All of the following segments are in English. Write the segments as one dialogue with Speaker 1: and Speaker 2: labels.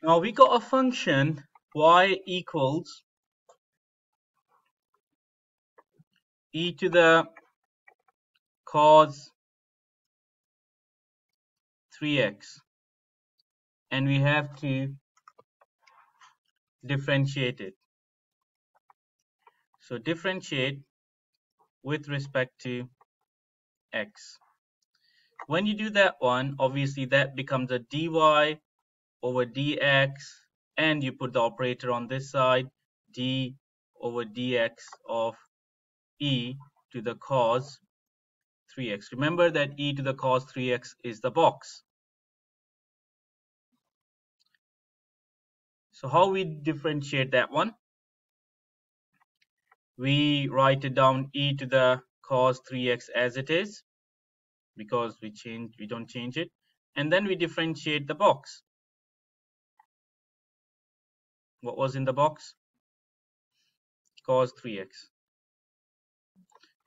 Speaker 1: Now we got a function y equals e to the cos 3x and we have to differentiate it. So differentiate with respect to x. When you do that one, obviously that becomes a dy over dx and you put the operator on this side d over dx of e to the cos 3x. Remember that e to the cos 3x is the box. So how we differentiate that one? We write it down e to the cos 3x as it is because we change we don't change it and then we differentiate the box what was in the box? Cos 3x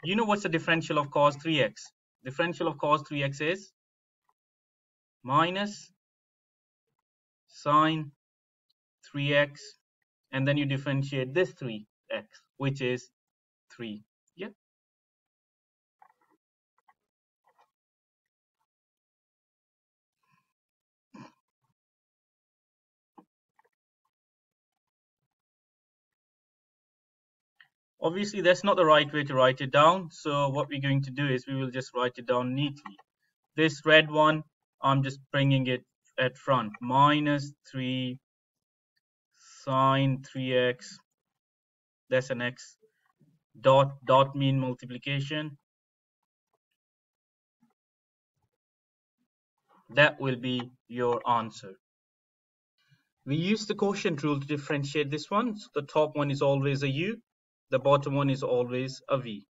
Speaker 1: you know what's the differential of cos 3x differential of cos 3x is minus sine 3x and then you differentiate this 3x which is 3 obviously that's not the right way to write it down so what we're going to do is we will just write it down neatly. This red one I'm just bringing it at front. Minus 3 sine 3x that's an x dot dot mean multiplication. That will be your answer. We use the quotient rule to differentiate this one. So the top one is always a u the bottom one is always a v.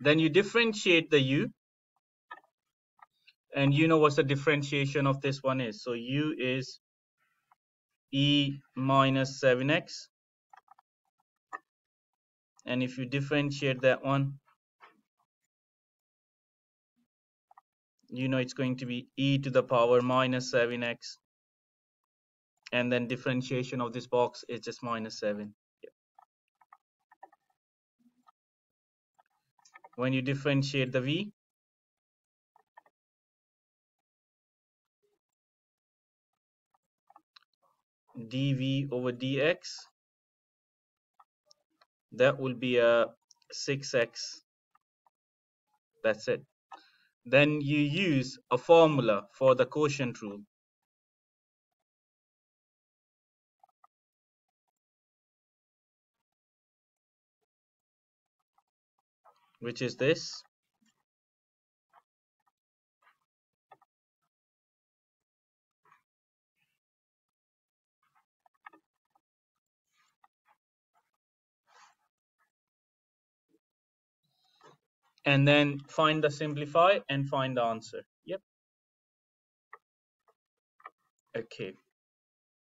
Speaker 1: Then you differentiate the u. And you know what the differentiation of this one is. So u is e minus 7x and if you differentiate that one you know it's going to be e to the power minus 7x and then differentiation of this box is just minus 7 when you differentiate the v? dv over dx. That will be a 6x that's it. Then you use a formula for the quotient rule which is this and then find the simplify and find the answer. Yep. Okay.